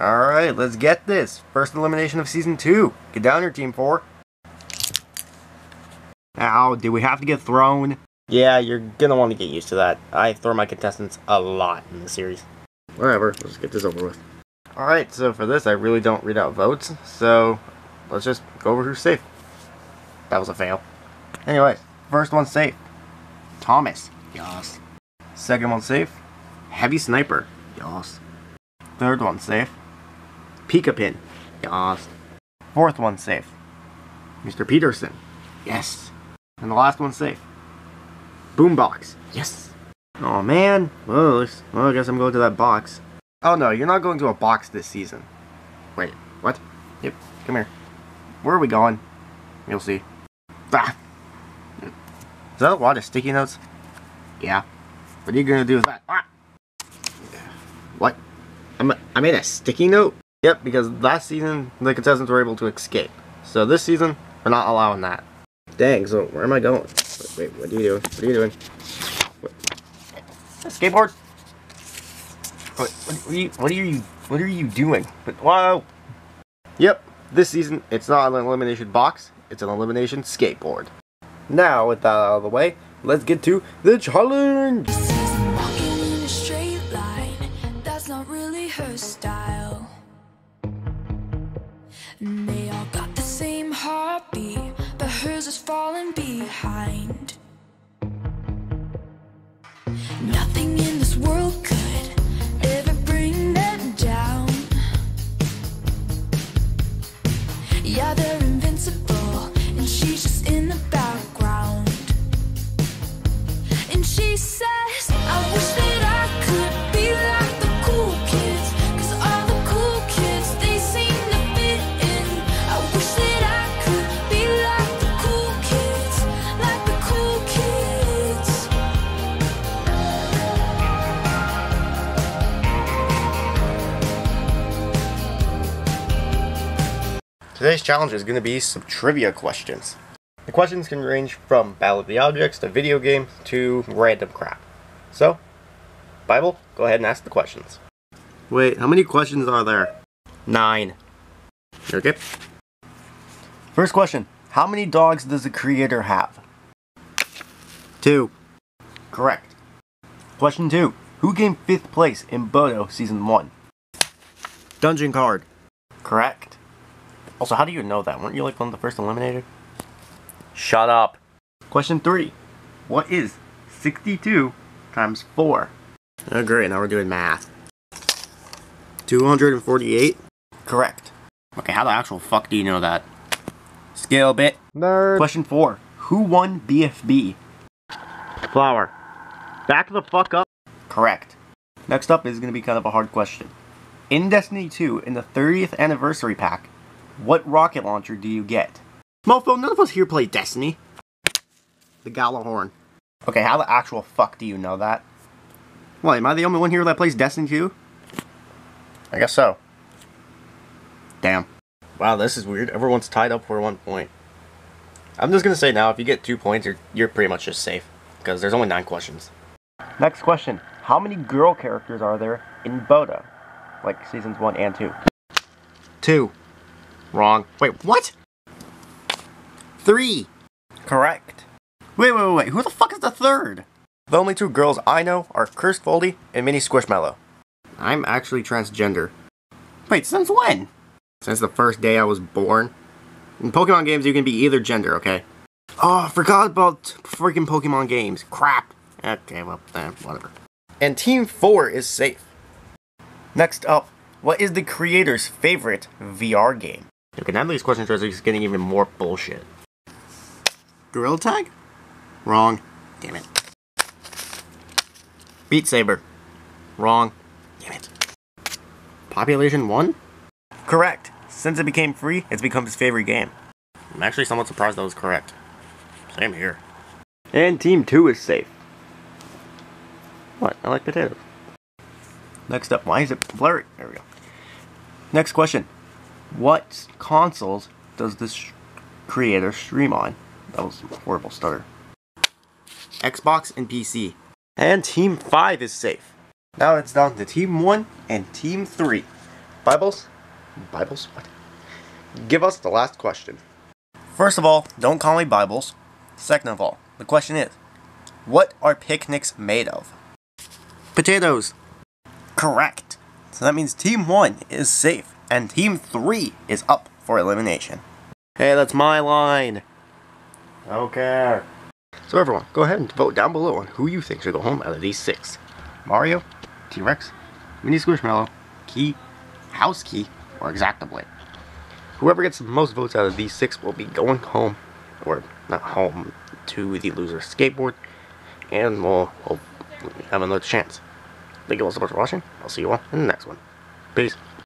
Alright, let's get this. First elimination of Season 2. Get down here, Team 4. Ow, do we have to get thrown? Yeah, you're gonna want to get used to that. I throw my contestants a lot in the series. Whatever, let's get this over with. Alright, so for this, I really don't read out votes, so let's just go over who's safe. That was a fail. Anyway, first one safe. Thomas. Yas. Second one safe. Heavy Sniper. Yas. Third one safe. Pika Pin. Yas. Fourth one safe. Mr. Peterson. Yes. And the last one safe. Boombox. Yes. Oh man. Well, well, I guess I'm going to that box. Oh no, you're not going to a box this season. Wait, what? Yep, come here. Where are we going? You'll see. Ah. Is that a lot of sticky notes? Yeah. What are you gonna do with that? Ah. What? I'm, I made a sticky note? Yep, because last season the contestants were able to escape. So this season, we're not allowing that. Dang, so where am I going? Wait, wait what are you doing? What are you doing? What? Skateboard? What, what, are you, what are you, what are you doing? But, whoa! Yep, this season, it's not an elimination box, it's an elimination skateboard. Now, with that out of the way, let's get to the challenge! And they all got the same heartbeat, but hers is falling behind. Nothing in this world could ever bring them down. Yeah, Today's challenge is going to be some trivia questions. The questions can range from Battle of the Objects to video game to random crap. So, Bible, go ahead and ask the questions. Wait, how many questions are there? Nine. Okay? First question How many dogs does the creator have? Two. Correct. Question two Who came fifth place in Bodo Season 1? Dungeon Card. Correct. Also, how do you know that? Weren't you like one of the first eliminated? Shut up. Question three. What is 62 times 4? Oh, great, now we're doing math. 248? Correct. Okay, how the actual fuck do you know that? Scale bit. Nerd. Question 4. Who won BFB? Flower. Back the fuck up. Correct. Next up is going to be kind of a hard question. In Destiny 2, in the 30th anniversary pack, what rocket launcher do you get? Mofo, none of us here play Destiny. The Gjallarhorn. Okay, how the actual fuck do you know that? What, am I the only one here that plays Destiny 2? I guess so. Damn. Wow, this is weird. Everyone's tied up for one point. I'm just gonna say now, if you get two points, you're, you're pretty much just safe. Because there's only nine questions. Next question. How many girl characters are there in Boda? Like seasons 1 and 2. Two. Wrong. Wait, what? Three. Correct. Wait, wait, wait, wait. Who the fuck is the third? The only two girls I know are Cursed Foldy and Mini Squishmallow. I'm actually transgender. Wait, since when? Since the first day I was born. In Pokemon games, you can be either gender, okay? Oh, I forgot about freaking Pokemon games. Crap. Okay, well, eh, whatever. And Team 4 is safe. Next up, what is the creator's favorite VR game? Okay, now these questions are just getting even more bullshit. Gorilla Tag? Wrong. Damn it. Beat Saber. Wrong. Damn it. Population 1? Correct. Since it became free, it's become his favorite game. I'm actually somewhat surprised that was correct. Same here. And Team 2 is safe. What? I like potatoes. Next up, why is it blurry? There we go. Next question. What consoles does this creator stream on? That was a horrible stutter. Xbox and PC. And Team 5 is safe. Now it's down to Team 1 and Team 3. Bibles? Bibles? What? Give us the last question. First of all, don't call me Bibles. Second of all, the question is, what are picnics made of? Potatoes. Correct. So that means Team 1 is safe, and Team 3 is up for elimination. Hey, that's my line. I don't care. So everyone, go ahead and vote down below on who you think should go home out of these six. Mario, T-Rex, Mini Squishmallow, Key, House Key, or Exactable. Whoever gets the most votes out of these six will be going home, or not home, to the loser's skateboard, and we'll, we'll have another chance. Thank you all so much for watching. I'll see you all in the next one. Peace.